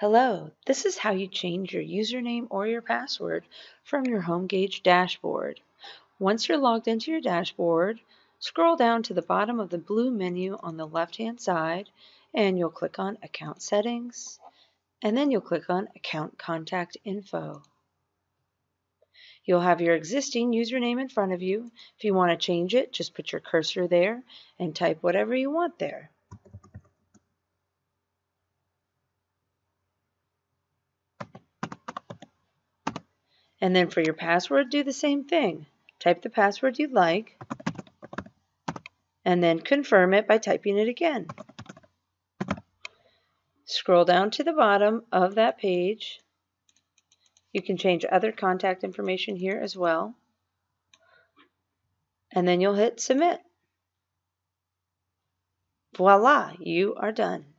Hello, this is how you change your username or your password from your HomeGauge dashboard. Once you're logged into your dashboard, scroll down to the bottom of the blue menu on the left-hand side and you'll click on Account Settings and then you'll click on Account Contact Info. You'll have your existing username in front of you. If you want to change it, just put your cursor there and type whatever you want there. And then for your password, do the same thing. Type the password you'd like, and then confirm it by typing it again. Scroll down to the bottom of that page. You can change other contact information here as well. And then you'll hit submit. Voila, you are done.